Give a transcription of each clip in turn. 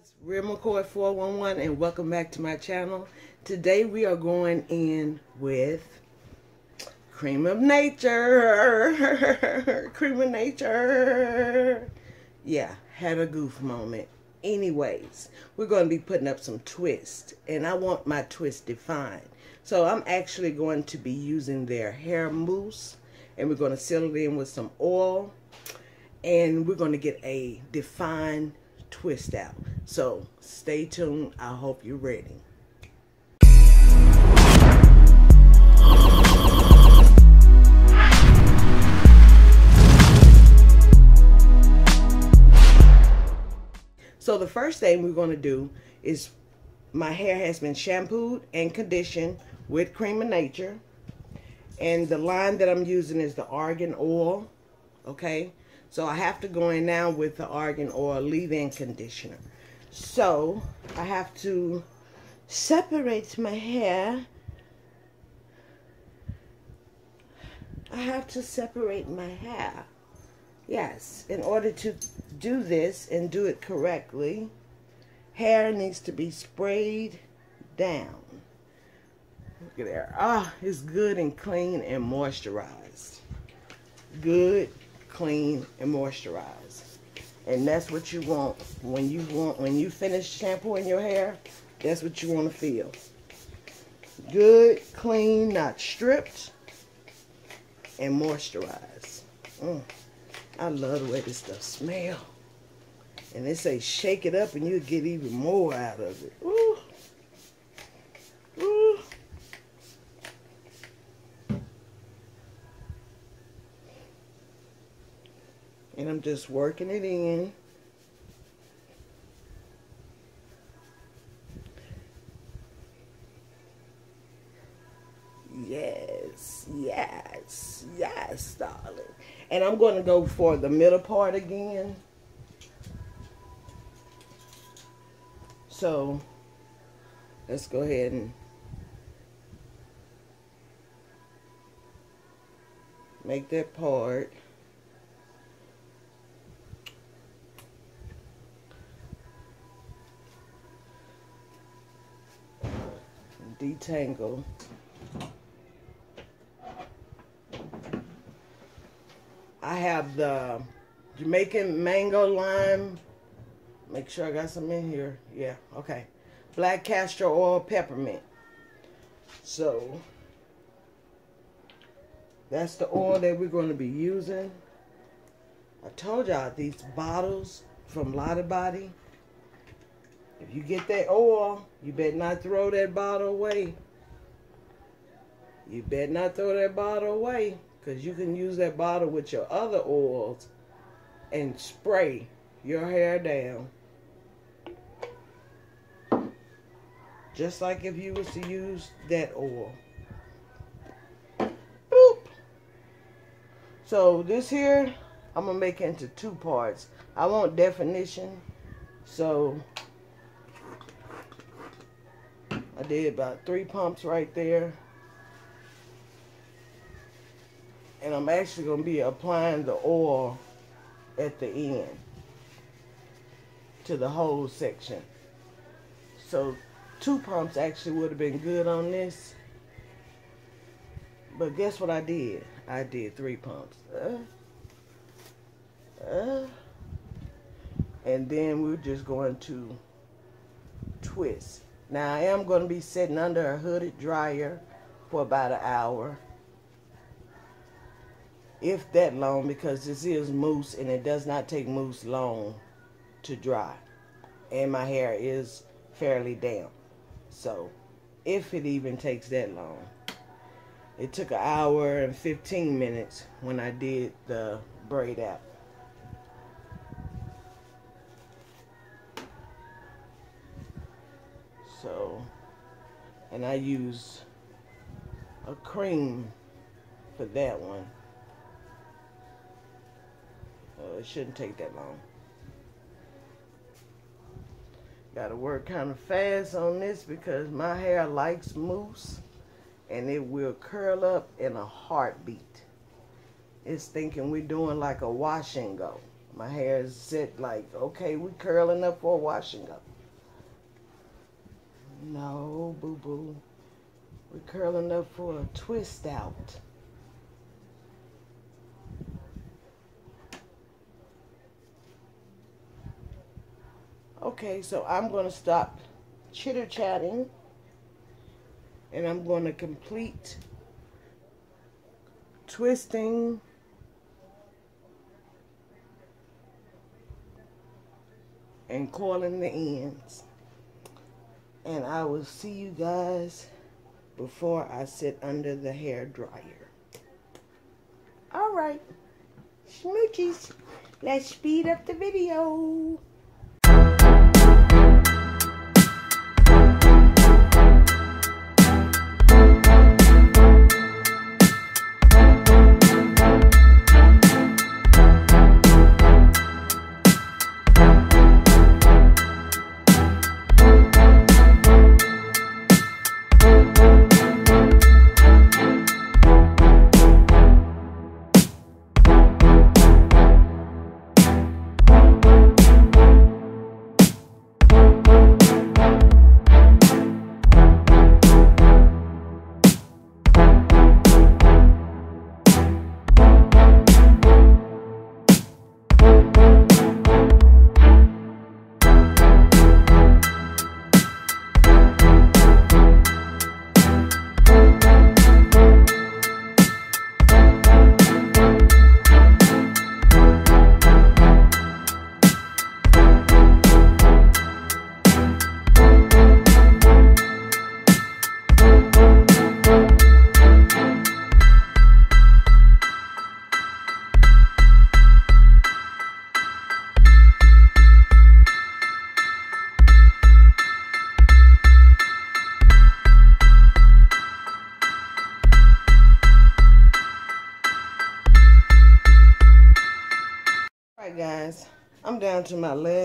guys, Real McCoy 411 and welcome back to my channel. Today we are going in with Cream of Nature. Cream of Nature. Yeah, had a goof moment. Anyways, we're going to be putting up some twist and I want my twist defined. So I'm actually going to be using their hair mousse and we're going to seal it in with some oil and we're going to get a defined twist out. So stay tuned. I hope you're ready. So the first thing we're going to do is my hair has been shampooed and conditioned with Cream of Nature. And the line that I'm using is the Argan Oil. Okay. So I have to go in now with the Argan Oil leave-in conditioner. So I have to separate my hair. I have to separate my hair. Yes, in order to do this and do it correctly, hair needs to be sprayed down. Look at there. Ah, it's good and clean and moisturized. Good clean, and moisturize. And that's what you want when you want when you finish shampooing your hair. That's what you want to feel. Good, clean, not stripped, and moisturized. Mm. I love the way this stuff smell. And they say shake it up and you get even more out of it. Ooh. Just working it in. Yes, yes, yes, darling. And I'm going to go for the middle part again. So, let's go ahead and make that part. Detangle. I have the Jamaican mango lime. Make sure I got some in here. Yeah, okay. Black castor oil peppermint. So, that's the oil that we're going to be using. I told y'all these bottles from Lottabody if you get that oil, you better not throw that bottle away. You better not throw that bottle away because you can use that bottle with your other oils and spray your hair down. Just like if you was to use that oil. Boop. So this here, I'm going to make into two parts. I want definition. So I did about three pumps right there. And I'm actually going to be applying the oil at the end to the whole section. So two pumps actually would have been good on this. But guess what I did? I did three pumps. Uh, uh, and then we're just going to twist. Now I am going to be sitting under a hooded dryer for about an hour. If that long because this is mousse and it does not take mousse long to dry. And my hair is fairly damp. So if it even takes that long. It took an hour and 15 minutes when I did the braid out. So, and I use a cream for that one. So it shouldn't take that long. Gotta work kind of fast on this because my hair likes mousse and it will curl up in a heartbeat. It's thinking we're doing like a wash and go. My hair is set like, okay, we curling up for a wash and go. No, boo-boo. We're curling up for a twist out. Okay, so I'm going to stop chitter chatting and I'm going to complete twisting and coiling the ends. And I will see you guys before I sit under the hair dryer. All right, smoochies, let's speed up the video.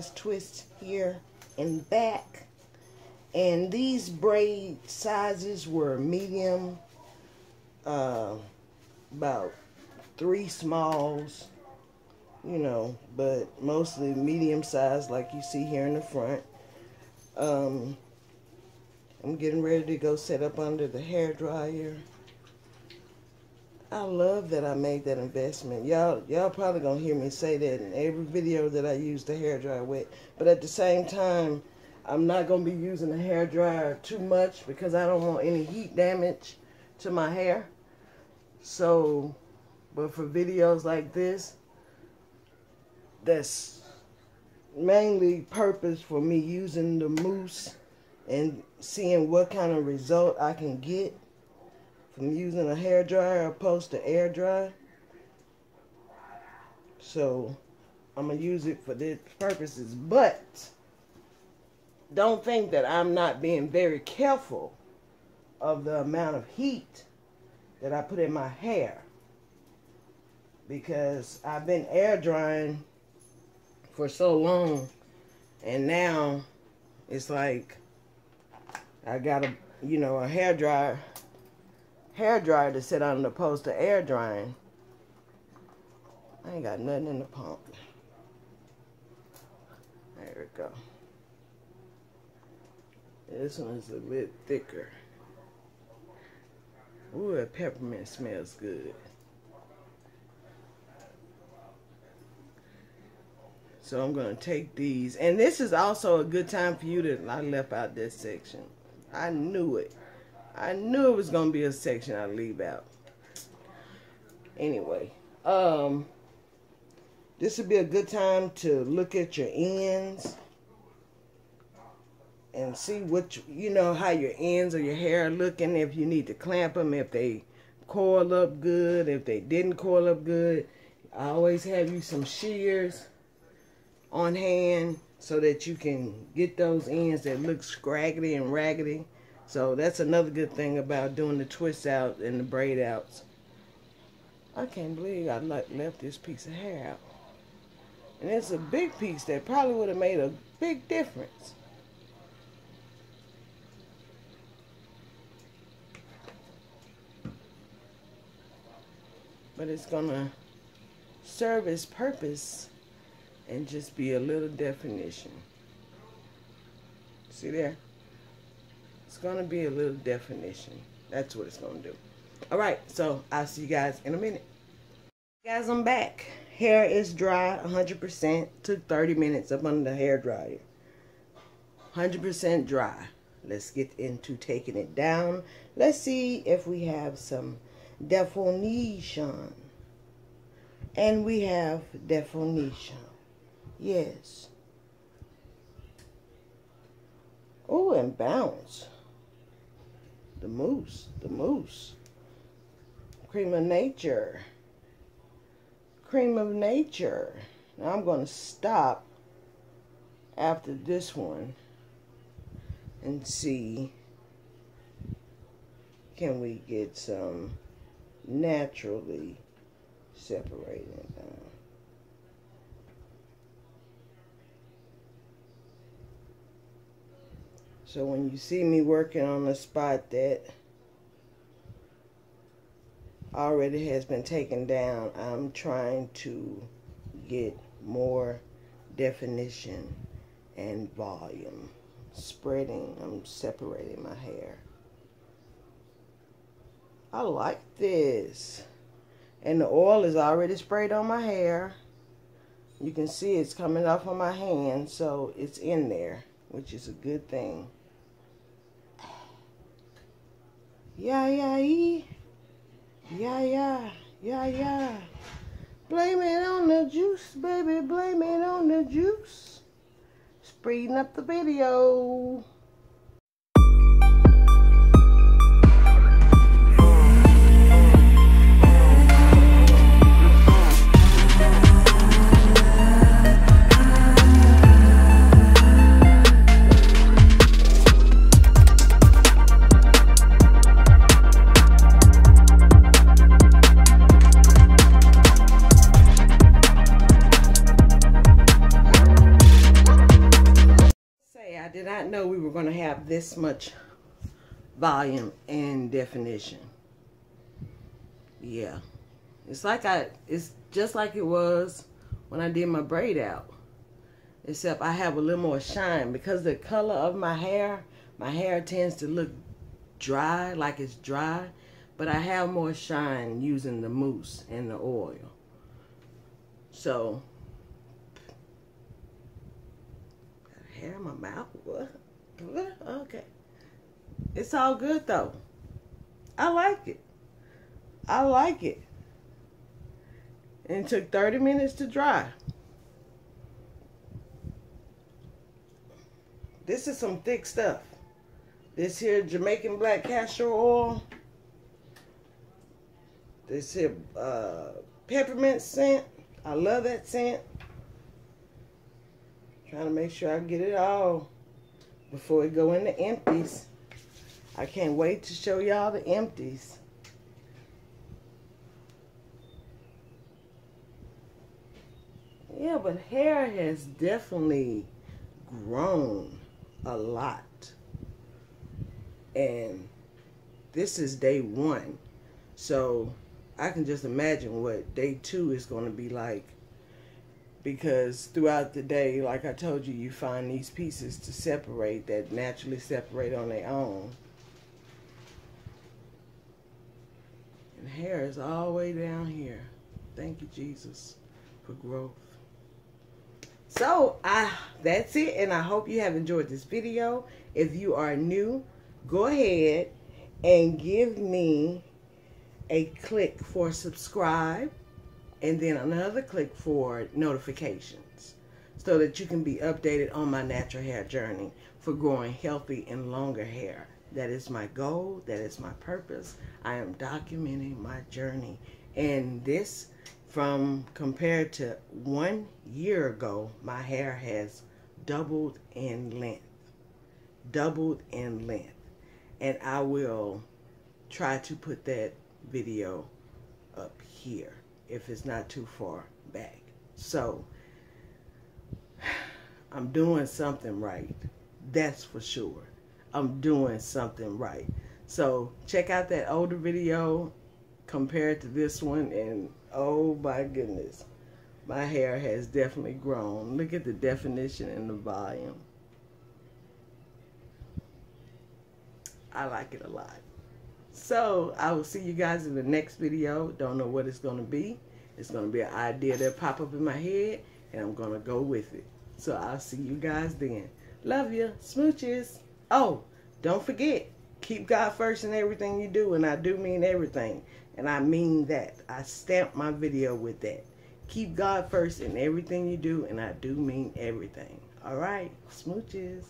My twist here and back. And these braid sizes were medium, uh, about three smalls, you know, but mostly medium size like you see here in the front. Um, I'm getting ready to go set up under the hair dryer. I love that I made that investment. Y'all y'all probably gonna hear me say that in every video that I use the hair dryer with. But at the same time, I'm not gonna be using the hair dryer too much because I don't want any heat damage to my hair. So, but for videos like this, that's mainly purpose for me using the mousse and seeing what kind of result I can get from using a hair dryer opposed to air dry. So I'm gonna use it for this purposes, but don't think that I'm not being very careful of the amount of heat that I put in my hair because I've been air drying for so long and now it's like I got a you know a hair dryer hair dryer to sit on opposed to air drying. I ain't got nothing in the pump. There we go. This one's a bit thicker. Ooh, that peppermint smells good. So I'm going to take these. And this is also a good time for you to, I left out this section. I knew it. I knew it was gonna be a section I leave out. Anyway, um, this would be a good time to look at your ends and see what you, you know how your ends of your hair are looking. If you need to clamp them, if they coil up good, if they didn't coil up good. I always have you some shears on hand so that you can get those ends that look scraggly and raggedy. So that's another good thing about doing the twist out and the braid outs. I can't believe I left this piece of hair out. And it's a big piece that probably would have made a big difference. But it's going to serve its purpose and just be a little definition. See there? It's going to be a little definition. That's what it's going to do. All right, so I'll see you guys in a minute. Guys, I'm back. Hair is dry 100%. Took 30 minutes up under the hair dryer. 100% dry. Let's get into taking it down. Let's see if we have some definition. And we have definition. Yes. Oh, and bounce. The mousse. The mousse. Cream of nature. Cream of nature. Now I'm going to stop after this one and see can we get some naturally separated uh, So when you see me working on a spot that already has been taken down, I'm trying to get more definition and volume. Spreading, I'm separating my hair. I like this. And the oil is already sprayed on my hair. You can see it's coming off on my hand, so it's in there, which is a good thing. Yeah, yeah, yeah. Yeah, yeah, yeah. Blame it on the juice, baby. Blame it on the juice. Speeding up the video. Not know we were going to have this much volume and definition. Yeah. It's like I, it's just like it was when I did my braid out. Except I have a little more shine because the color of my hair, my hair tends to look dry, like it's dry. But I have more shine using the mousse and the oil. So hair in my mouth. Okay. It's all good though. I like it. I like it. And it took 30 minutes to dry. This is some thick stuff. This here Jamaican black castor oil. This here uh, peppermint scent. I love that scent. Trying to make sure I get it all before it go into empties. I can't wait to show y'all the empties. Yeah, but hair has definitely grown a lot. And this is day one. So I can just imagine what day two is going to be like because throughout the day, like I told you, you find these pieces to separate that naturally separate on their own. And hair is all the way down here. Thank you, Jesus, for growth. So, I that's it, and I hope you have enjoyed this video. If you are new, go ahead and give me a click for subscribe and then another click for notifications so that you can be updated on my natural hair journey for growing healthy and longer hair. That is my goal. That is my purpose. I am documenting my journey. And this, from compared to one year ago, my hair has doubled in length. Doubled in length. And I will try to put that video up here if it's not too far back. So I'm doing something right. That's for sure. I'm doing something right. So check out that older video compared to this one and oh my goodness. My hair has definitely grown. Look at the definition and the volume. I like it a lot. So I will see you guys in the next video. Don't know what it's going to be. It's going to be an idea that pop up in my head, and I'm going to go with it. So I'll see you guys then. Love you. Smooches. Oh, don't forget, keep God first in everything you do, and I do mean everything. And I mean that. I stamp my video with that. Keep God first in everything you do, and I do mean everything. All right, smooches.